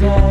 today.